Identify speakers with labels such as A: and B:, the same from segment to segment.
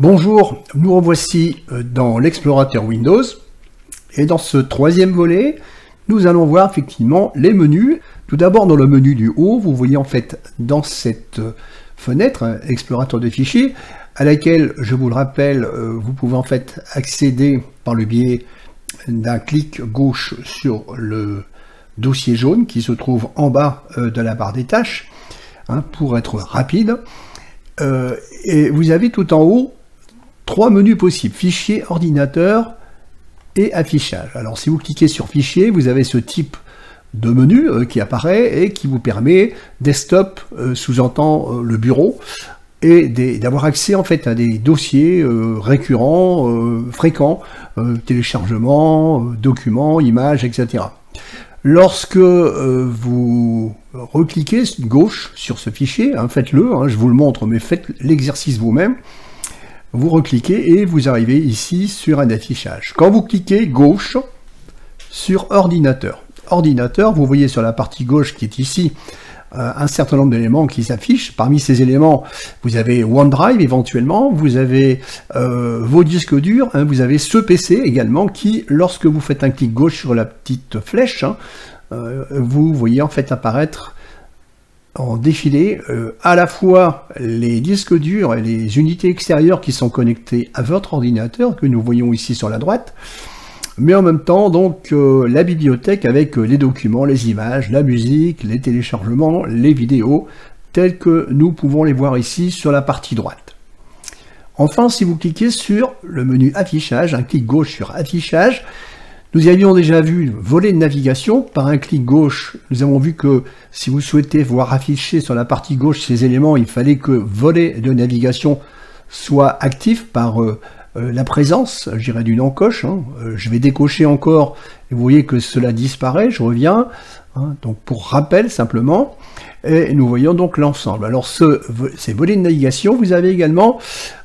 A: Bonjour, nous revoici euh, dans l'explorateur Windows et dans ce troisième volet, nous allons voir effectivement les menus. Tout d'abord dans le menu du haut, vous voyez en fait dans cette euh, fenêtre, hein, explorateur de fichiers, à laquelle, je vous le rappelle, euh, vous pouvez en fait accéder par le biais d'un clic gauche sur le dossier jaune qui se trouve en bas de la barre des tâches, hein, pour être rapide. et vous avez tout en haut trois menus possibles, fichier, ordinateur et affichage. Alors si vous cliquez sur fichier, vous avez ce type de menu euh, qui apparaît et qui vous permet, desktop euh, sous-entend euh, le bureau, et d'avoir accès en fait à des dossiers récurrents, fréquents, téléchargements, documents, images, etc. Lorsque vous recliquez gauche sur ce fichier, hein, faites-le, hein, je vous le montre, mais faites l'exercice vous-même, vous recliquez et vous arrivez ici sur un affichage. Quand vous cliquez gauche sur ordinateur, ordinateur, vous voyez sur la partie gauche qui est ici euh, un certain nombre d'éléments qui s'affichent. Parmi ces éléments, vous avez OneDrive éventuellement, vous avez euh, vos disques durs, hein, vous avez ce PC également qui, lorsque vous faites un clic gauche sur la petite flèche, hein, euh, vous voyez en fait apparaître en défilé euh, à la fois les disques durs et les unités extérieures qui sont connectées à votre ordinateur, que nous voyons ici sur la droite, mais en même temps donc euh, la bibliothèque avec euh, les documents, les images, la musique, les téléchargements, les vidéos, tels que nous pouvons les voir ici sur la partie droite. Enfin, si vous cliquez sur le menu affichage, un clic gauche sur affichage, nous avions déjà vu volet de navigation. Par un clic gauche, nous avons vu que si vous souhaitez voir afficher sur la partie gauche ces éléments, il fallait que volet de navigation soit actif par euh, euh, la présence, je dirais, d'une encoche. Hein. Euh, je vais décocher encore, et vous voyez que cela disparaît, je reviens. Hein. donc pour rappel simplement, et nous voyons donc l'ensemble. Alors ce, ces volets de navigation, vous avez également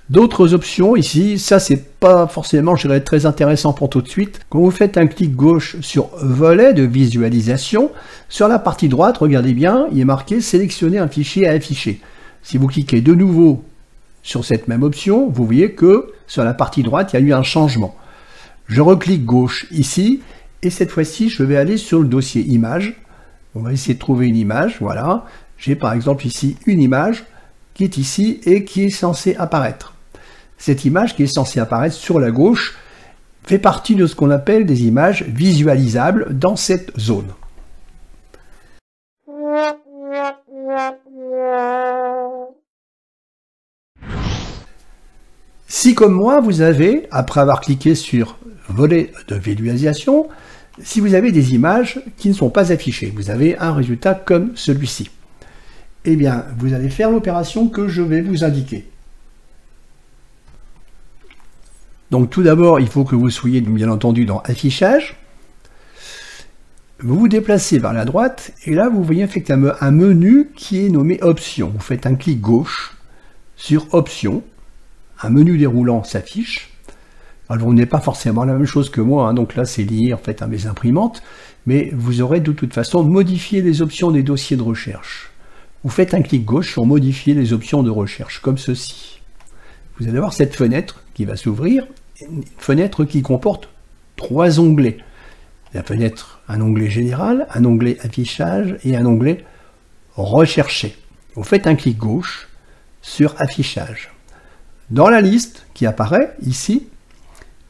A: D'autres options ici, ça c'est pas forcément, je très intéressant pour tout de suite. Quand vous faites un clic gauche sur volet de visualisation, sur la partie droite, regardez bien, il est marqué sélectionner un fichier à afficher. Si vous cliquez de nouveau sur cette même option, vous voyez que sur la partie droite, il y a eu un changement. Je reclique gauche ici, et cette fois-ci, je vais aller sur le dossier image. On va essayer de trouver une image, voilà. J'ai par exemple ici une image qui est ici et qui est censée apparaître. Cette image qui est censée apparaître sur la gauche fait partie de ce qu'on appelle des images visualisables dans cette zone. Si comme moi, vous avez, après avoir cliqué sur volet de visualisation, si vous avez des images qui ne sont pas affichées, vous avez un résultat comme celui-ci. Eh bien, vous allez faire l'opération que je vais vous indiquer. Donc tout d'abord, il faut que vous soyez bien entendu dans Affichage. Vous vous déplacez vers la droite et là vous voyez effectivement un menu qui est nommé Options. Vous faites un clic gauche sur Options. Un menu déroulant s'affiche. Alors vous n'êtes pas forcément la même chose que moi, hein. donc là c'est lié en fait à mes imprimantes, mais vous aurez de toute façon modifié les options des dossiers de recherche. Vous faites un clic gauche sur modifier les options de recherche, comme ceci. Vous allez voir cette fenêtre qui va s'ouvrir une fenêtre qui comporte trois onglets. La fenêtre, un onglet général, un onglet affichage et un onglet recherché. Vous faites un clic gauche sur affichage. Dans la liste qui apparaît ici,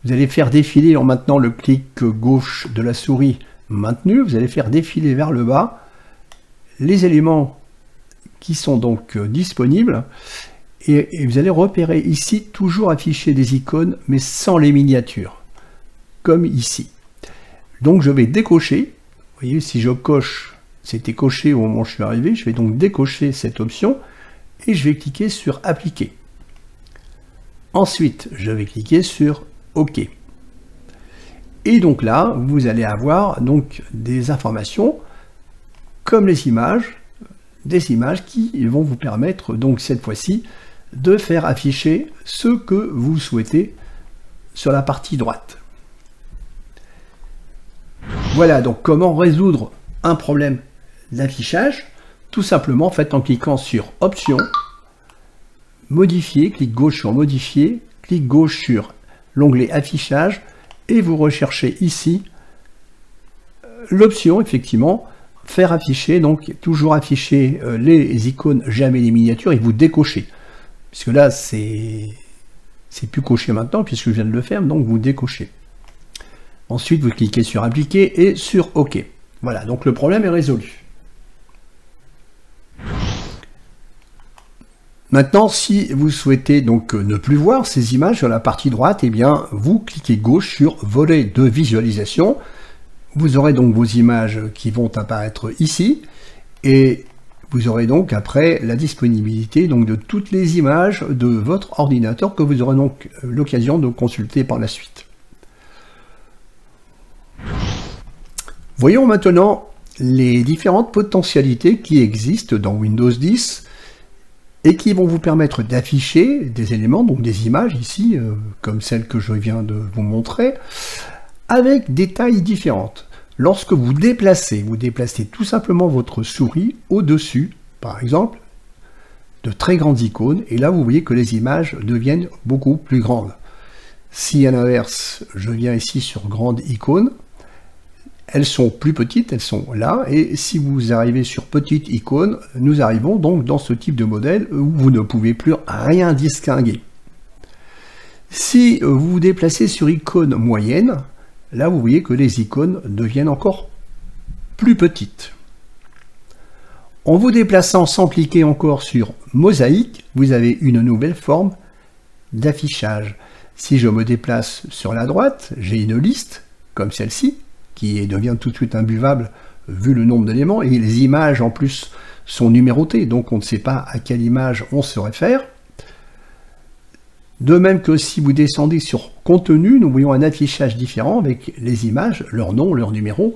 A: vous allez faire défiler en maintenant le clic gauche de la souris maintenu, vous allez faire défiler vers le bas les éléments qui sont donc disponibles et, vous allez repérer ici toujours afficher des icônes, mais sans les miniatures, comme ici. Donc je vais décocher. Vous voyez, si je coche, c'était coché au moment où je suis arrivé, je vais donc décocher cette option et je vais cliquer sur Appliquer. Ensuite, je vais cliquer sur OK. Et donc là, vous allez avoir donc des informations comme les images, des images qui vont vous permettre donc cette fois-ci de faire afficher ce que vous souhaitez sur la partie droite. Voilà donc comment résoudre un problème d'affichage, tout simplement en fait en cliquant sur Options, Modifier, clic gauche sur Modifier, clic gauche sur l'onglet affichage et vous recherchez ici l'option effectivement faire afficher, donc toujours afficher euh, les icônes, jamais les miniatures, et vous décochez. Puisque là, c'est c'est plus coché maintenant, puisque je viens de le faire, donc vous décochez. Ensuite, vous cliquez sur appliquer et sur OK. Voilà, donc le problème est résolu. Maintenant, si vous souhaitez donc ne plus voir ces images sur la partie droite, eh bien, vous cliquez gauche sur volet de visualisation. Vous aurez donc vos images qui vont apparaître ici et vous aurez donc après la disponibilité donc de toutes les images de votre ordinateur que vous aurez donc l'occasion de consulter par la suite. Voyons maintenant les différentes potentialités qui existent dans Windows 10 et qui vont vous permettre d'afficher des éléments, donc des images ici, euh, comme celle que je viens de vous montrer, avec des tailles différentes. Lorsque vous déplacez, vous déplacez tout simplement votre souris au-dessus, par exemple, de très grandes icônes, et là vous voyez que les images deviennent beaucoup plus grandes. Si à l'inverse, je viens ici sur grande icône, elles sont plus petites, elles sont là, et si vous arrivez sur petite icône, nous arrivons donc dans ce type de modèle où vous ne pouvez plus rien distinguer. Si vous vous déplacez sur icône moyenne, là vous voyez que les icônes deviennent encore plus petites. En vous déplaçant sans cliquer encore sur mosaïque, vous avez une nouvelle forme d'affichage. Si je me déplace sur la droite, j'ai une liste, comme celle-ci, qui devient tout de suite imbuvable vu le nombre d'éléments, et les images en plus sont numérotées, donc on ne sait pas à quelle image on se réfère. De même que si vous descendez sur contenu, nous voyons un affichage différent avec les images, leur nom, leur numéro.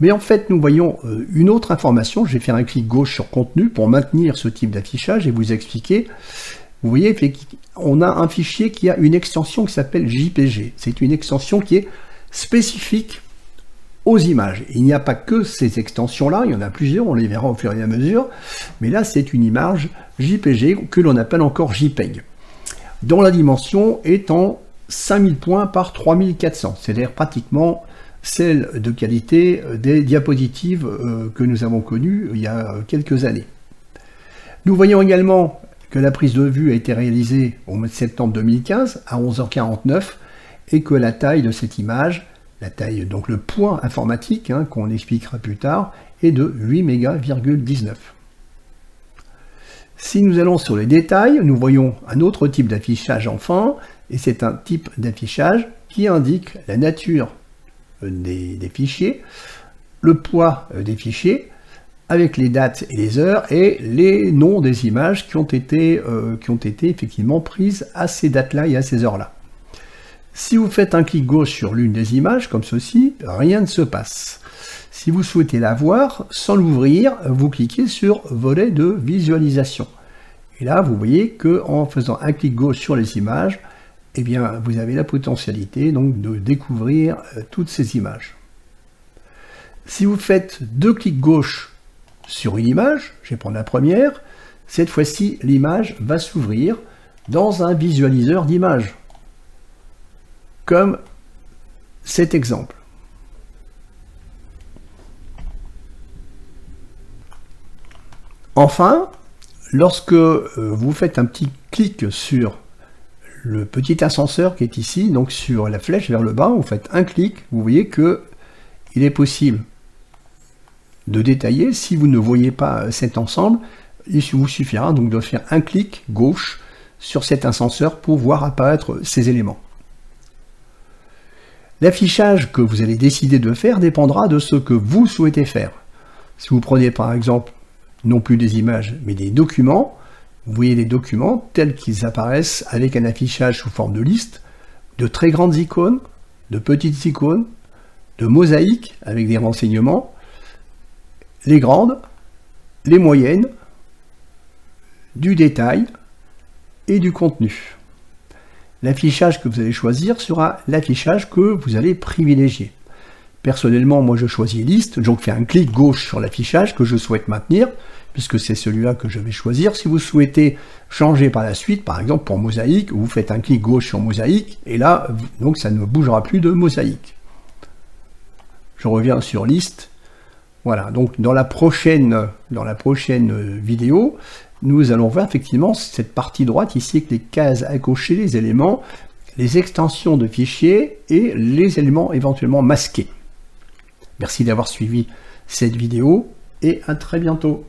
A: Mais en fait, nous voyons euh, une autre information. Je vais faire un clic gauche sur contenu pour maintenir ce type d'affichage et vous expliquer. Vous voyez, on a un fichier qui a une extension qui s'appelle JPG. C'est une extension qui est spécifique aux images. Il n'y a pas que ces extensions-là, il y en a plusieurs, on les verra au fur et à mesure, mais là c'est une image JPG que l'on appelle encore JPEG, dont la dimension en 5000 points par 3400, c'est-à-dire pratiquement celle de qualité des diapositives euh, que nous avons connues il y a quelques années. Nous voyons également que la prise de vue a été réalisée au mois de septembre 2015 à 11h49 et que la taille de cette image la taille, donc le point informatique, hein, qu'on expliquera plus tard, est de 8 mégas,19. Si nous allons sur les détails, nous voyons un autre type d'affichage enfin, et c'est un type d'affichage qui indique la nature euh, des, fichiers, le poids euh, des fichiers, avec les dates et les heures, et les noms des images qui ont été, euh, qui ont été effectivement prises à ces dates-là et à ces heures-là. Si vous faites un clic gauche sur l'une des images, comme ceci, rien ne se passe. Si vous souhaitez la voir, sans l'ouvrir, vous cliquez sur volet de visualisation. Et là, vous voyez que en faisant un clic gauche sur les images, eh bien, vous avez la potentialité donc de découvrir euh, toutes ces images. Si vous faites deux clics gauche sur une image, je vais prendre la première, cette fois-ci, l'image va s'ouvrir dans un visualiseur d'images comme cet exemple. Enfin, lorsque euh, vous faites un petit clic sur le petit ascenseur qui est ici, donc sur la flèche vers le bas, vous faites un clic, vous voyez que il est possible de détailler. Si vous ne voyez pas cet ensemble, il vous suffira donc de faire un clic gauche sur cet ascenseur pour voir apparaître ces éléments. L'affichage que vous allez décider de faire dépendra de ce que vous souhaitez faire. Si vous prenez par exemple non plus des images mais des documents, vous voyez les documents tels qu'ils apparaissent avec un affichage sous forme de liste, de très grandes icônes, de petites icônes, de mosaïques avec des renseignements, les grandes, les moyennes, du détail et du contenu. L'affichage que vous allez choisir sera l'affichage que vous allez privilégier. Personnellement, moi je choisis liste, donc je fais un clic gauche sur l'affichage que je souhaite maintenir, puisque c'est celui-là que je vais choisir. Si vous souhaitez changer par la suite, par exemple pour mosaïque, vous faites un clic gauche sur mosaïque, et là, donc ça ne bougera plus de mosaïque. Je reviens sur liste. Voilà, donc dans la prochaine, dans la prochaine vidéo, nous allons voir effectivement cette partie droite ici avec les cases à cocher, les éléments, les extensions de fichiers et les éléments éventuellement masqués. Merci d'avoir suivi cette vidéo et à très bientôt.